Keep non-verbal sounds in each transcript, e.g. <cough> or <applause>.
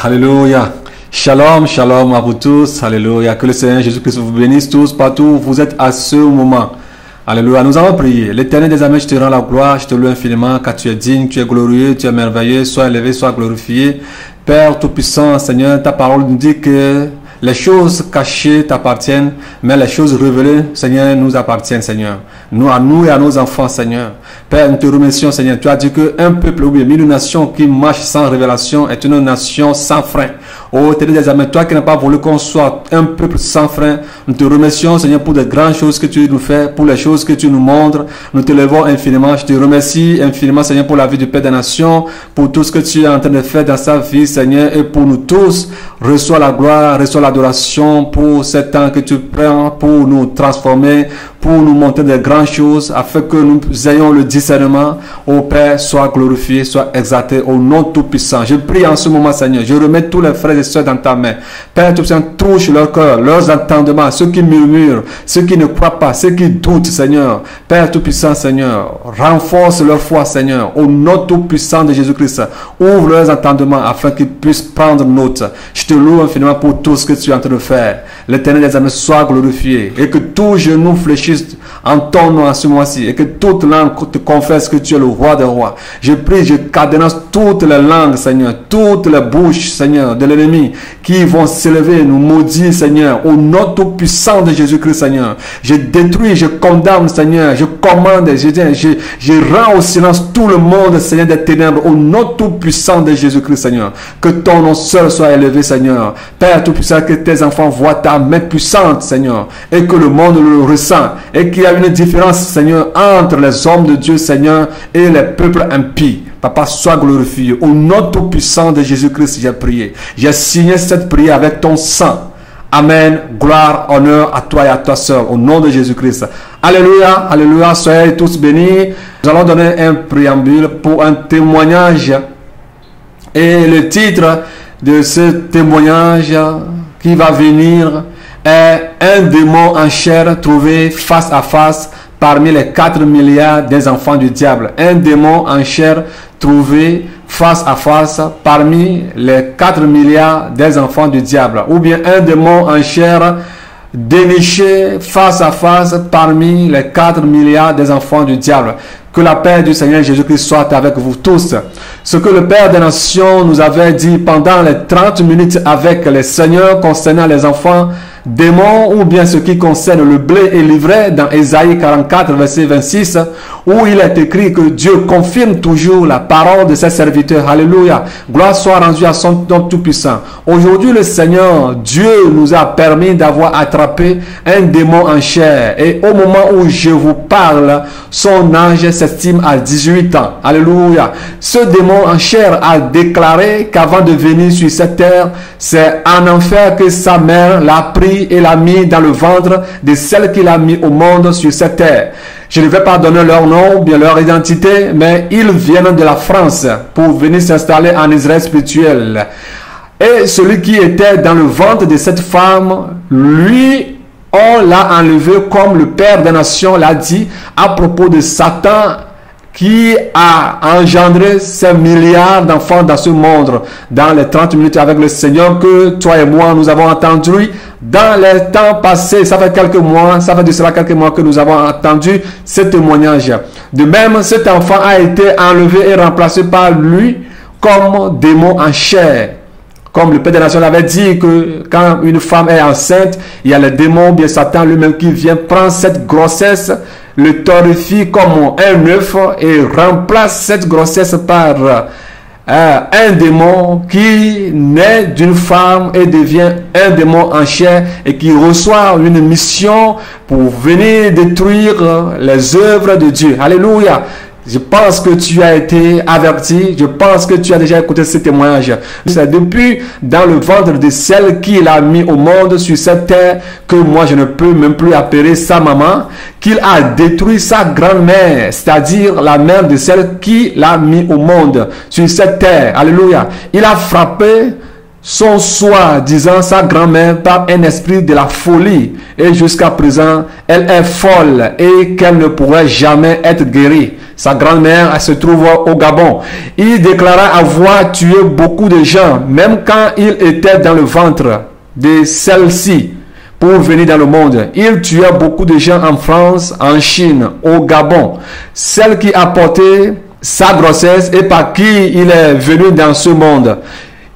Alléluia. Shalom, shalom à vous tous. Alléluia. Que le Seigneur Jésus-Christ vous bénisse tous partout où vous êtes à ce moment. Alléluia. Nous allons prier. L'éternel des amis, je te rends la gloire, je te loue infiniment, car tu es digne, tu es glorieux, tu es merveilleux. Sois élevé, sois glorifié. Père Tout-Puissant, Seigneur, ta parole nous dit que les choses cachées t'appartiennent, mais les choses révélées, Seigneur, nous appartiennent, Seigneur. Nous, à nous et à nos enfants, Seigneur. Père, nous te remercions, Seigneur. Tu as dit qu'un peuple ou une nation qui marche sans révélation est une nation sans frein. Oh, Éternel des amis, toi qui n'as pas voulu qu'on soit un peuple sans frein, nous te remercions, Seigneur, pour les grandes choses que tu nous fais, pour les choses que tu nous montres. Nous te levons infiniment. Je te remercie infiniment, Seigneur, pour la vie du Père des Nations, pour tout ce que tu es en train de faire dans sa vie, Seigneur, et pour nous tous. Reçois la gloire, reçois l'adoration pour ce temps que tu prends pour nous transformer, pour nous montrer des grandes choses, afin que nous ayons le discernement. Ô Père, sois glorifié, sois exalté au nom tout-puissant. Je prie en ce moment, Seigneur. Je remets tous les frères et sœurs dans ta main. Père tout-puissant, touche leur cœur, leurs entendements, ceux qui murmurent, ceux qui ne croient pas, ceux qui doutent, Seigneur. Père tout-puissant, Seigneur, renforce leur foi, Seigneur, au nom tout-puissant de Jésus-Christ. Ouvre leurs entendements afin qu'ils puissent prendre note. Je te loue infiniment pour tout ce que tu es en train de faire. L'éternel des amis soit glorifié et que tout genou fléchisse en ton nom à ce mois-ci et que toute langue te confesse que tu es le roi des rois. Je prie, je cadenasse toutes les langues, Seigneur, toutes les bouches, Seigneur, de l'ennemi qui vont s'élever, nous maudire, Seigneur, au nom tout puissant de Jésus-Christ, Seigneur. Je détruis, je condamne, Seigneur, je commande, je, je, je rends au silence tout le monde, Seigneur, des ténèbres, au nom tout puissant de Jésus-Christ, Seigneur. Que ton nom seul soit élevé, Seigneur. Père tout puissant, que tes enfants voient ta main puissante, Seigneur, et que le monde le ressent, et qu'il y a une différence, Seigneur, entre les hommes de Dieu, Seigneur, et les peuples impies. Papa, sois glorifié. Au nom tout puissant de Jésus-Christ, j'ai prié. J'ai signé cette prière avec ton sang. Amen. Gloire, honneur à toi et à toi seul. Au nom de Jésus-Christ. Alléluia. Alléluia. Soyez tous bénis. Nous allons donner un préambule pour un témoignage. Et le titre de ce témoignage qui va venir est un démon en chair trouvé face à face parmi les 4 milliards des enfants du diable. Un démon en chair trouvé face à face parmi les 4 milliards des enfants du diable. Ou bien un démon en chair déniché face à face parmi les 4 milliards des enfants du diable. Que la paix du Seigneur Jésus-Christ soit avec vous tous. Ce que le Père des Nations nous avait dit pendant les 30 minutes avec les seigneurs concernant les enfants démons ou bien ce qui concerne le blé et l'ivraie dans Ésaïe 44 verset 26 où il est écrit que Dieu confirme toujours la parole de ses serviteurs. Alléluia. Gloire soit rendue à son nom tout-puissant. Aujourd'hui le Seigneur Dieu nous a permis d'avoir attrapé un démon en chair et au moment où je vous parle son âge s'estime à 18 ans. Alléluia. Ce démon en chair a déclaré qu'avant de venir sur cette terre, c'est en enfer que sa mère l'a pris et l'a mis dans le ventre de celle qu'il a mis au monde sur cette terre. Je ne vais pas donner leur nom bien leur identité, mais ils viennent de la France pour venir s'installer en Israël spirituel. Et celui qui était dans le ventre de cette femme, lui, on l'a enlevé comme le Père des Nations l'a dit à propos de Satan qui a engendré ces milliards d'enfants dans ce monde. Dans les 30 minutes avec le Seigneur que toi et moi nous avons entendu dans les temps passés, ça fait quelques mois, ça fait de cela quelques mois que nous avons entendu ce témoignage. De même, cet enfant a été enlevé et remplacé par lui comme démon en chair. Comme le Père des Nations avait dit que quand une femme est enceinte, il y a le démon, bien Satan lui-même qui vient prendre cette grossesse, le torrifie comme un œuf et remplace cette grossesse par euh, un démon qui naît d'une femme et devient un démon en chair et qui reçoit une mission pour venir détruire les œuvres de Dieu. Alléluia. Je pense que tu as été averti. Je pense que tu as déjà écouté ce témoignage. C'est depuis dans le ventre de celle qu'il a mis au monde sur cette terre que moi je ne peux même plus appeler sa maman, qu'il a détruit sa grand-mère, c'est-à-dire la mère de celle qui l'a mis au monde sur cette terre. Alléluia. Il a frappé son soi-disant sa grand-mère par un esprit de la folie et jusqu'à présent elle est folle et qu'elle ne pourrait jamais être guérie. Sa grand-mère se trouve au Gabon. Il déclara avoir tué beaucoup de gens, même quand il était dans le ventre de celle-ci pour venir dans le monde. Il tua beaucoup de gens en France, en Chine, au Gabon. Celle qui a porté sa grossesse et par qui il est venu dans ce monde.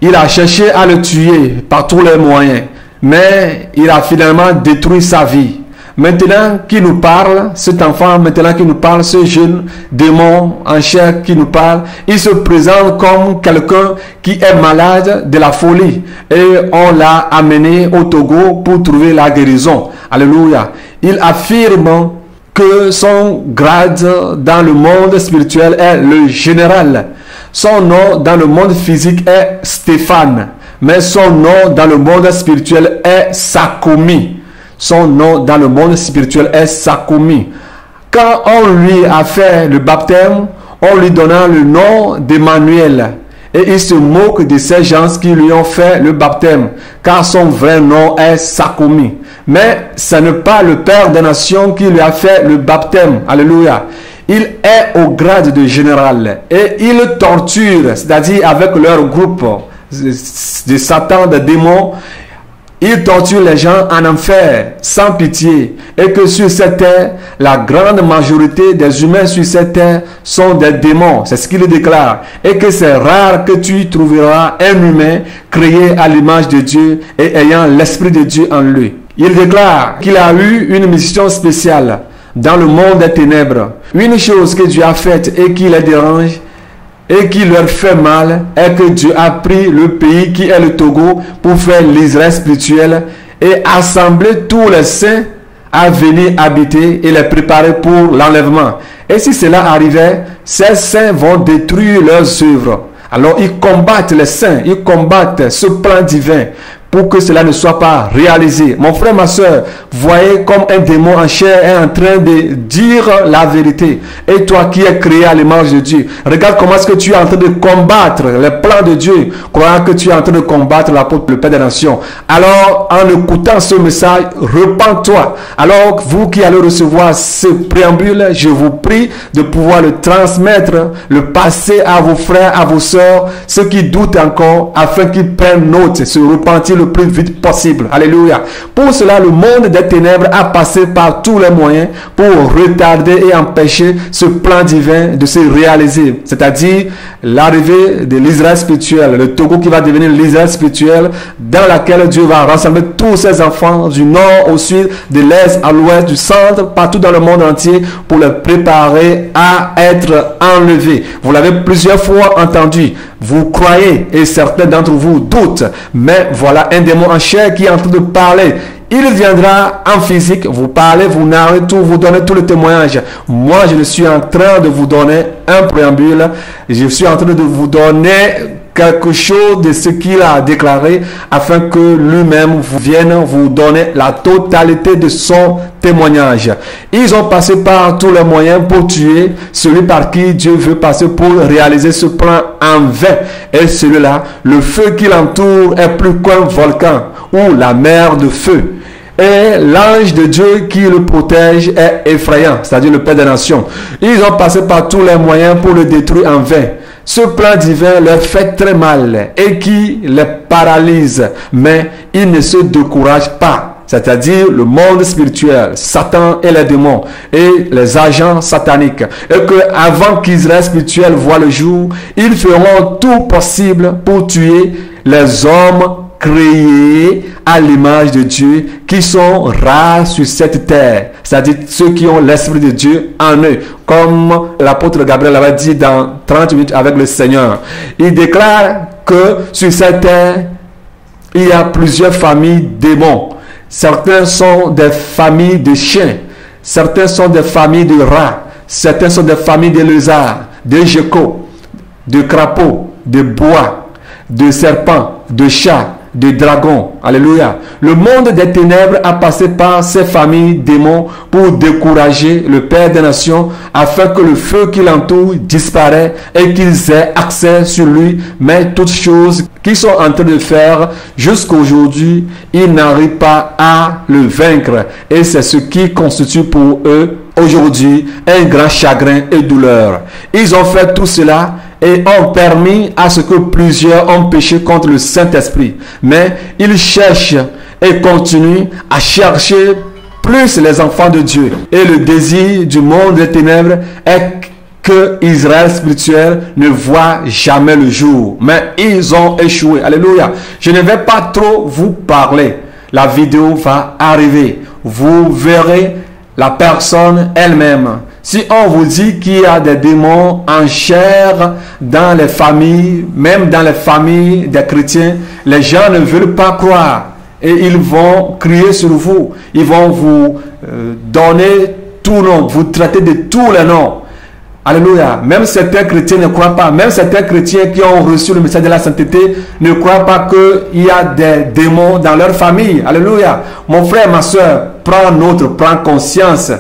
Il a cherché à le tuer par tous les moyens, mais il a finalement détruit sa vie. Maintenant qu'il nous parle, cet enfant, maintenant qu'il nous parle, ce jeune démon en chair qui nous parle, il se présente comme quelqu'un qui est malade de la folie. Et on l'a amené au Togo pour trouver la guérison. Alléluia. Il affirme que son grade dans le monde spirituel est le général. Son nom dans le monde physique est Stéphane, mais son nom dans le monde spirituel est Sakomi. Son nom dans le monde spirituel est Sakomi. Quand on lui a fait le baptême, on lui donna le nom d'Emmanuel. Et il se moque de ces gens qui lui ont fait le baptême, car son vrai nom est Sakomi. Mais ce n'est pas le Père des Nations qui lui a fait le baptême. Alléluia il est au grade de général et il torture, c'est-à-dire avec leur groupe de Satan, de démons, il torture les gens en enfer sans pitié et que sur cette terre, la grande majorité des humains sur cette terre sont des démons. C'est ce qu'il déclare. Et que c'est rare que tu trouveras un humain créé à l'image de Dieu et ayant l'Esprit de Dieu en lui. Il déclare qu'il a eu une mission spéciale dans le monde des ténèbres. Une chose que Dieu a faite et qui les dérange et qui leur fait mal est que Dieu a pris le pays qui est le Togo pour faire l'Israël spirituel et assembler tous les saints à venir habiter et les préparer pour l'enlèvement. Et si cela arrivait, ces saints vont détruire leurs œuvres. Alors ils combattent les saints, ils combattent ce plan divin pour que cela ne soit pas réalisé. Mon frère, ma soeur, voyez comme un démon en chair est en train de dire la vérité. Et toi qui es créé à l'image de Dieu, regarde comment est-ce que tu es en train de combattre les plans de Dieu. Crois que tu es en train de combattre l'apôtre, le Père des Nations. Alors, en écoutant ce message, repens-toi. Alors, vous qui allez recevoir ce préambule, je vous prie de pouvoir le transmettre, le passer à vos frères, à vos soeurs, ceux qui doutent encore, afin qu'ils prennent note, se repentir le plus vite possible. Alléluia. Pour cela, le monde des ténèbres a passé par tous les moyens pour retarder et empêcher ce plan divin de se réaliser. C'est-à-dire l'arrivée de l'Israël spirituel, le Togo qui va devenir l'Israël spirituel, dans laquelle Dieu va rassembler tous ses enfants du nord au sud, de l'est à l'ouest, du centre, partout dans le monde entier, pour les préparer à être enlevés. Vous l'avez plusieurs fois entendu. Vous croyez et certains d'entre vous doutent, mais voilà un démon en chair qui est en train de parler. Il viendra en physique, vous parlez, vous narrez tout, vous donnez tout le témoignage. Moi, je suis en train de vous donner un préambule. Je suis en train de vous donner quelque chose de ce qu'il a déclaré afin que lui-même vienne vous donner la totalité de son témoignage. Ils ont passé par tous les moyens pour tuer celui par qui Dieu veut passer pour réaliser ce plan en vain. Et celui-là, le feu qui l'entoure est plus qu'un volcan ou la mer de feu. Et l'ange de Dieu qui le protège est effrayant, c'est-à-dire le Père des Nations. Ils ont passé par tous les moyens pour le détruire en vain. Ce plan divin leur fait très mal et qui les paralyse, mais ils ne se découragent pas c'est-à-dire le monde spirituel, Satan et les démons et les agents sataniques. Et que avant qu'Israël spirituel voit le jour, ils feront tout possible pour tuer les hommes créés à l'image de Dieu qui sont rares sur cette terre. C'est-à-dire ceux qui ont l'Esprit de Dieu en eux. Comme l'apôtre Gabriel avait dit dans 30 minutes avec le Seigneur. Il déclare que sur cette terre, il y a plusieurs familles démons. Certains sont des familles de chiens. Certains sont des familles de rats. Certains sont des familles de lézards, de geckos, de crapauds, de bois, de serpents, de chats, de dragons. Alléluia. Le monde des ténèbres a passé par ces familles démons pour décourager le Père des Nations afin que le feu qui l'entoure disparaisse et qu'ils aient accès sur lui. Mais toutes choses qu'ils sont en train de faire jusqu'à aujourd'hui, ils n'arrivent pas à le vaincre. Et c'est ce qui constitue pour eux aujourd'hui un grand chagrin et douleur. Ils ont fait tout cela et ont permis à ce que plusieurs ont péché contre le Saint-Esprit. Mais ils cherchent et continuent à chercher plus les enfants de Dieu. Et le désir du monde des ténèbres est que Israël spirituel ne voit jamais le jour. Mais ils ont échoué. Alléluia. Je ne vais pas trop vous parler. La vidéo va arriver. Vous verrez la personne elle-même. Si on vous dit qu'il y a des démons en chair dans les familles, même dans les familles des chrétiens, les gens ne veulent pas croire. Et ils vont crier sur vous. Ils vont vous euh, donner tout nom, vous traiter de tous les noms. Alléluia. Même certains chrétiens ne croient pas. Même certains chrétiens qui ont reçu le message de la sainteté ne croient pas qu'il y a des démons dans leur famille. Alléluia. Mon frère, ma soeur, prends notre, prends conscience.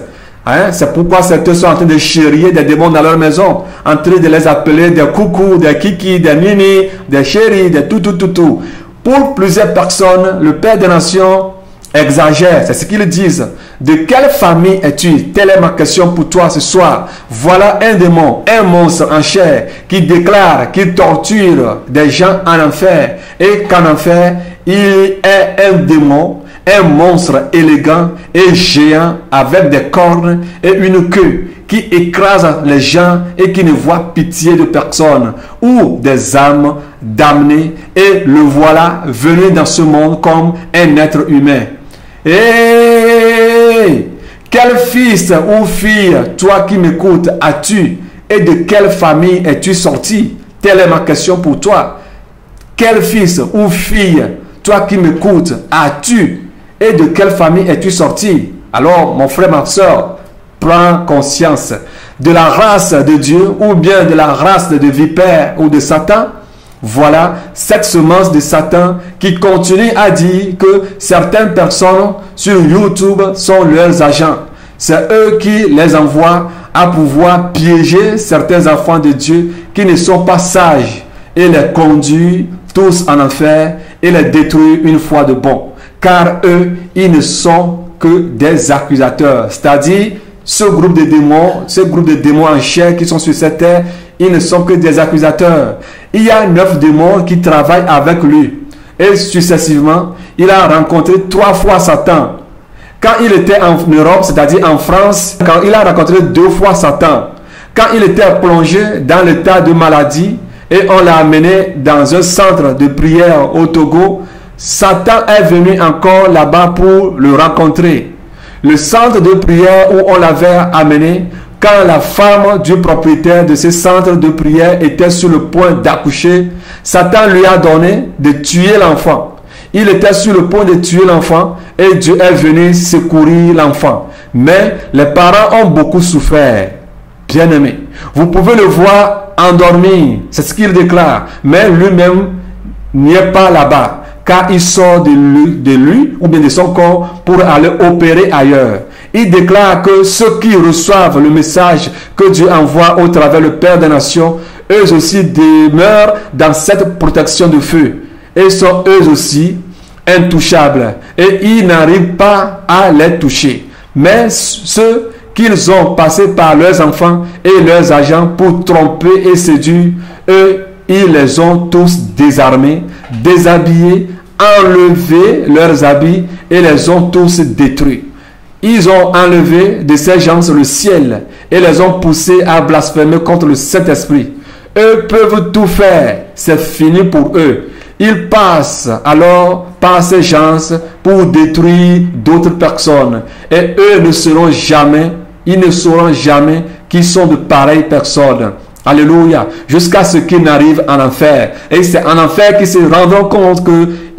Hein? C'est pourquoi certains sont en train de chérir des démons dans leur maison, en train de les appeler des coucous, des kiki, des nini, des chéris, des tout, tout, tout, tout. Pour plusieurs personnes, le Père des Nations exagère, c'est ce qu'ils disent. De quelle famille es-tu? Telle est ma question pour toi ce soir. Voilà un démon, un monstre en chair qui déclare qu'il torture des gens en enfer et qu'en enfer, il est un démon, un monstre élégant et géant avec des cornes et une queue qui écrase les gens et qui ne voit pitié de personne, ou des âmes damnées, et le voilà venu dans ce monde comme un être humain. Hé Quel fils ou fille, toi qui m'écoutes, as-tu Et de quelle famille es-tu sorti? Telle est ma question pour toi. Quel fils ou fille, toi qui m'écoutes, as-tu Et de quelle famille es-tu sorti? Alors, mon frère, ma soeur, prends conscience de la race de Dieu ou bien de la race de vipère ou de Satan voilà cette semence de Satan qui continue à dire que certaines personnes sur YouTube sont leurs agents. C'est eux qui les envoient à pouvoir piéger certains enfants de Dieu qui ne sont pas sages et les conduire tous en enfer et les détruire une fois de bon. Car eux, ils ne sont que des accusateurs. C'est-à-dire, ce groupe de démons, ce groupe de démons en chair qui sont sur cette terre, ils ne sont que des accusateurs. Il y a neuf démons qui travaillent avec lui. Et successivement, il a rencontré trois fois Satan. Quand il était en Europe, c'est-à-dire en France, quand il a rencontré deux fois Satan. Quand il était plongé dans l'état de maladie et on l'a amené dans un centre de prière au Togo, Satan est venu encore là-bas pour le rencontrer. Le centre de prière où on l'avait amené, quand la femme du propriétaire de ce centre de prière était sur le point d'accoucher, Satan lui a donné de tuer l'enfant. Il était sur le point de tuer l'enfant et Dieu est venu secourir l'enfant. Mais les parents ont beaucoup souffert. Bien aimé. Vous pouvez le voir endormi. C'est ce qu'il déclare. Mais lui-même n'y est pas là-bas. Il sort de lui, de lui ou bien de son corps pour aller opérer ailleurs il déclare que ceux qui reçoivent le message que Dieu envoie au travers le Père des Nations, eux aussi demeurent dans cette protection de feu. Et sont eux aussi intouchables. Et ils n'arrivent pas à les toucher. Mais ceux qu'ils ont passés par leurs enfants et leurs agents pour tromper et séduire, eux, ils les ont tous désarmés, déshabillés, enlevés leurs habits et les ont tous détruits. Ils ont enlevé de ces gens le ciel et les ont poussés à blasphémer contre le Saint-Esprit. Eux peuvent tout faire, c'est fini pour eux. Ils passent alors par ces gens pour détruire d'autres personnes. Et eux ne seront jamais, ils ne sauront jamais qui sont de pareilles personnes. Alléluia. Jusqu'à ce qu'ils n'arrivent en enfer. Et c'est en enfer qu'ils se rendront compte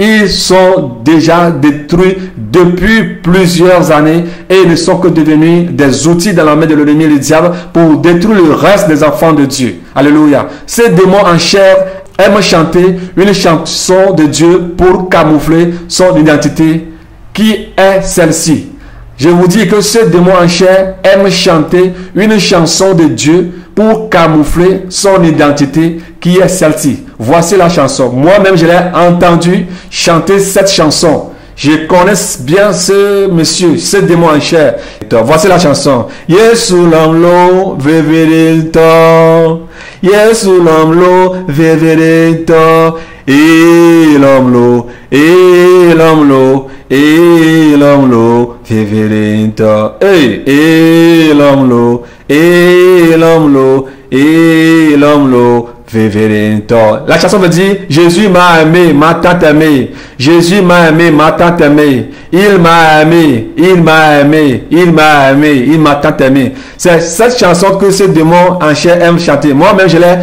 qu'ils sont déjà détruits depuis plusieurs années et ils ne sont que devenus des outils dans la main de l'ennemi, le diable, pour détruire le reste des enfants de Dieu. Alléluia. Ces démons en chair aime chanter une chanson de Dieu pour camoufler son identité qui est celle-ci. Je vous dis que ce démon en chair aime chanter une chanson de Dieu pour camoufler son identité qui est celle-ci. Voici la chanson. Moi-même, je l'ai entendu chanter cette chanson. Je connais bien ce monsieur, ce démon en chair. Voici la chanson. Yesu l'amlo veverito. Yesu. Et l'amlo, et l'amlo, et l'amlo veverito. Et l'amlo, et l'amlo, et l'amlo la chanson veut dire Jésus m'a aimé, m'a tant aimé. Jésus m'a aimé, m'a tant aimé. Il m'a aimé, il m'a aimé, il m'a aimé, il m'a tant aimé. C'est cette chanson que ce démon en chair aime chanter. Moi-même, je l'ai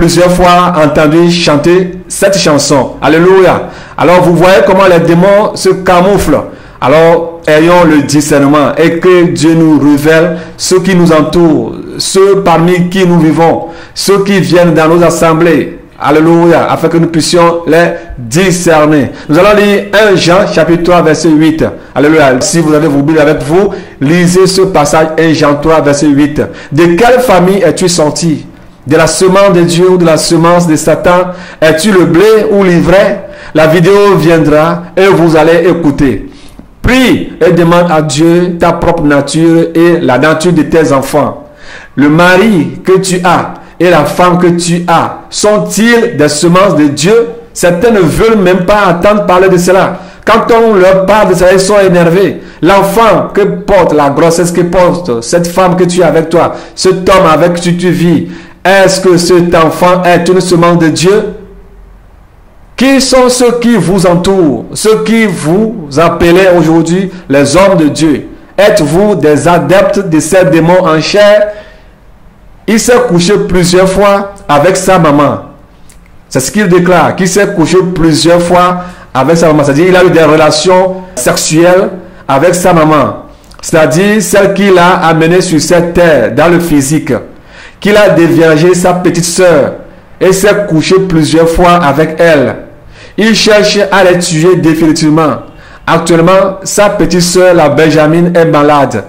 plusieurs fois entendu chanter cette chanson. Alléluia. Alors, vous voyez comment les démons se camouflent. Alors, ayons le discernement et que Dieu nous révèle ce qui nous entoure, ceux parmi qui nous vivons, ceux qui viennent dans nos assemblées. Alléluia, afin que nous puissions les discerner. Nous allons lire 1 Jean chapitre 3 verset 8. Alléluia. Si vous avez vos Bibles avec vous, lisez ce passage 1 Jean 3 verset 8. De quelle famille es-tu sorti? De la semence de Dieu ou de la semence de Satan Es-tu le blé ou l'ivraie? La vidéo viendra et vous allez écouter. Prie et demande à Dieu ta propre nature et la nature de tes enfants. Le mari que tu as et la femme que tu as sont-ils des semences de Dieu? Certains ne veulent même pas entendre parler de cela. Quand on leur parle de cela, ils sont énervés. L'enfant que porte, la grossesse que porte, cette femme que tu as avec toi, cet homme avec qui tu vis, est-ce que cet enfant est une semence de Dieu? Qui sont ceux qui vous entourent, ceux qui vous appelez aujourd'hui les hommes de Dieu? Êtes-vous des adeptes de ces démons en chair? Il s'est couché plusieurs fois avec sa maman. C'est ce qu'il déclare, qu'il s'est couché plusieurs fois avec sa maman. C'est-à-dire qu'il a eu des relations sexuelles avec sa maman. C'est-à-dire celle qu'il a amenée sur cette terre, dans le physique. Qu'il a déviagé sa petite sœur et s'est couché plusieurs fois avec elle. Il cherche à les tuer définitivement. Actuellement, sa petite sœur, la Benjamin, est malade.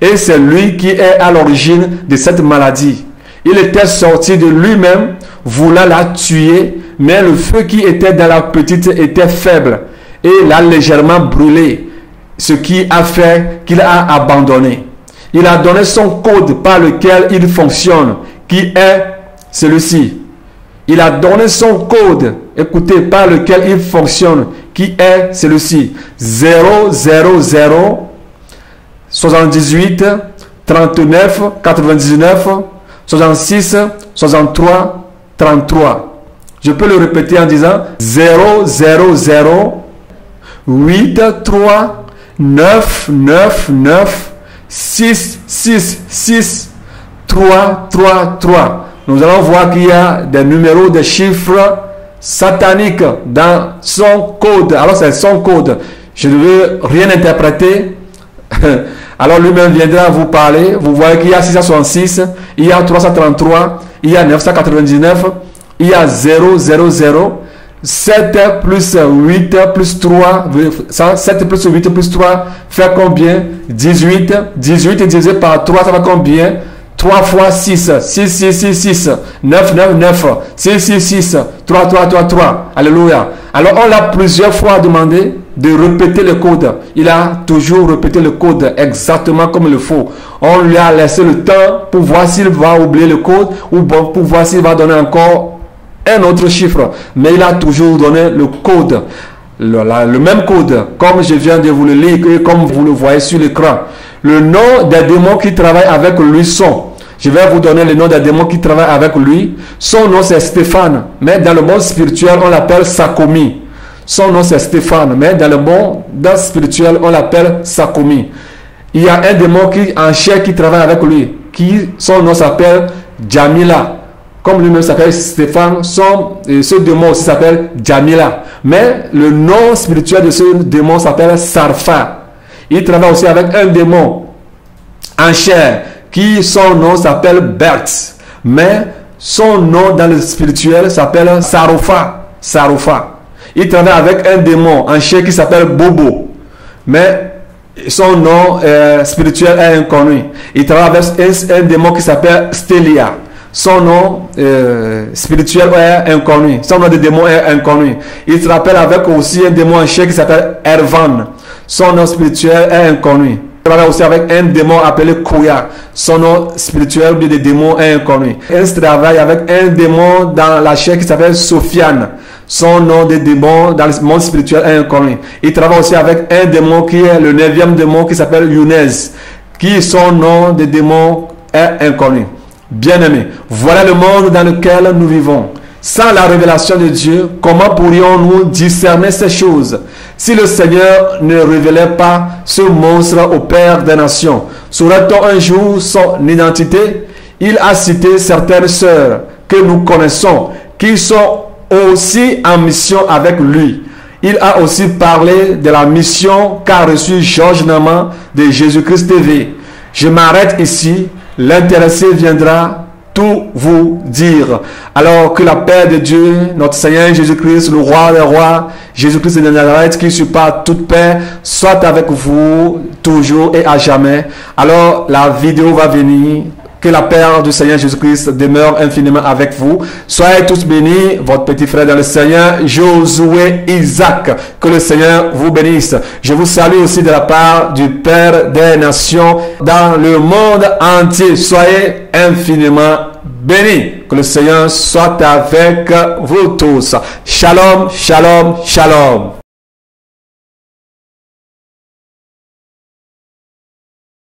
Et c'est lui qui est à l'origine de cette maladie. Il était sorti de lui-même, voulant la tuer, mais le feu qui était dans la petite était faible et l'a légèrement brûlé, ce qui a fait qu'il a abandonné. Il a donné son code par lequel il fonctionne, qui est celui-ci. Il a donné son code, écoutez, par lequel il fonctionne, qui est celui-ci. 000 78, 39, 99, 66, 63, 33. Je peux le répéter en disant 0, 0, 0, 8, 3, 9, 9, 9, 6, 6, 6, 3, 3, 3. Nous allons voir qu'il y a des numéros, des chiffres sataniques dans son code. Alors c'est son code. Je ne veux rien interpréter. <laughs> Alors lui-même viendra vous parler. Vous voyez qu'il y a 666, il y a 333, il y a 999, il y a 0, 0, 0. 7 plus 8 plus 3, 7 plus 8 plus 3 fait combien? 18. 18 divisé par 3, ça fait combien? 3 fois 6, 6, 6, 6, 6, 9, 9, 9, 6, 6, 6, 3, 3, 3, 3. Alléluia. Alors on l'a plusieurs fois demandé de répéter le code. Il a toujours répété le code exactement comme il faut. On lui a laissé le temps pour voir s'il va oublier le code ou pour voir s'il va donner encore un autre chiffre. Mais il a toujours donné le code. Le, même code, comme je viens de vous le lire et comme vous le voyez sur l'écran. Le nom des démons qui travaillent avec lui sont. Je vais vous donner le nom des démons qui travaillent avec lui. Son nom c'est Stéphane, mais dans le monde spirituel on l'appelle Sakomi. Son nom c'est Stéphane, mais dans le monde spirituel, on l'appelle Sakomi. Il y a un démon qui, en chair qui travaille avec lui, son nom s'appelle Jamila. Comme lui-même s'appelle Stéphane, son, ce démon s'appelle Jamila. Mais le nom spirituel de ce démon s'appelle Sarfa. Il travaille aussi avec un démon en chair qui son nom s'appelle Bert. Mais Son nom dans le spirituel s'appelle Sarofa. Sarofa. Il travaille avec un démon, un chien qui s'appelle Bobo. Mais son nom euh, spirituel est inconnu. Il travaille avec un, démon qui s'appelle Stelia. Son nom euh, spirituel est inconnu. Son nom de démon est inconnu. Il se rappelle avec aussi un démon, un chien qui s'appelle Ervan. Son nom spirituel est inconnu. Il travaille aussi avec un démon appelé Kouya. Son nom spirituel ou des démons est inconnu. Il travaille avec un démon dans la chair qui s'appelle Sofiane. Son nom de démon dans le monde spirituel est inconnu. Il travaille aussi avec un démon qui est le neuvième démon qui s'appelle Younes. Qui son nom de démon est inconnu. Bien-aimé, voilà le monde dans lequel nous vivons. Sans la révélation de Dieu, comment pourrions-nous discerner ces choses? Si le Seigneur ne révélait pas ce monstre au Père des nations, saurait-on un jour son identité? Il a cité certaines sœurs que nous connaissons, qui sont aussi en mission avec lui. Il a aussi parlé de la mission qu'a reçue Georges Naman de Jésus-Christ TV. Je m'arrête ici. L'intéressé viendra tout vous dire. Alors que la paix de Dieu, notre Seigneur Jésus-Christ, le roi des rois, Jésus-Christ de Nazareth, qui supporte toute paix, soit avec vous toujours et à jamais. Alors la vidéo va venir. Que la paix du Seigneur Jésus-Christ demeure infiniment avec vous. Soyez tous bénis, votre petit frère dans le Seigneur, Josué Isaac. Que le Seigneur vous bénisse. Je vous salue aussi de la part du Père des nations dans le monde entier. Soyez infiniment bénis. Que le Seigneur soit avec vous tous. Shalom, shalom, shalom.